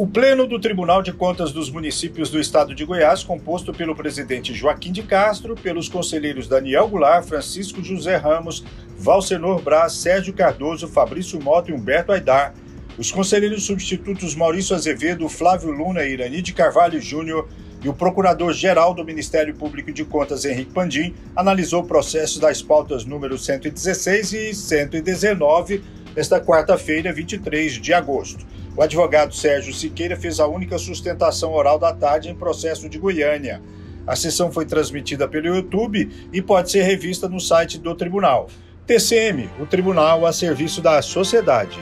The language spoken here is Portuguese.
O Pleno do Tribunal de Contas dos Municípios do Estado de Goiás, composto pelo presidente Joaquim de Castro, pelos conselheiros Daniel Goulart, Francisco José Ramos, Valcenor Braz, Sérgio Cardoso, Fabrício Mota e Humberto Aidar, os conselheiros substitutos Maurício Azevedo, Flávio Luna e Irani de Carvalho Júnior e o procurador-geral do Ministério Público de Contas, Henrique Pandim, analisou o processo das pautas número 116 e 119 nesta quarta-feira, 23 de agosto. O advogado Sérgio Siqueira fez a única sustentação oral da tarde em processo de Goiânia. A sessão foi transmitida pelo YouTube e pode ser revista no site do tribunal. TCM, o tribunal a serviço da sociedade.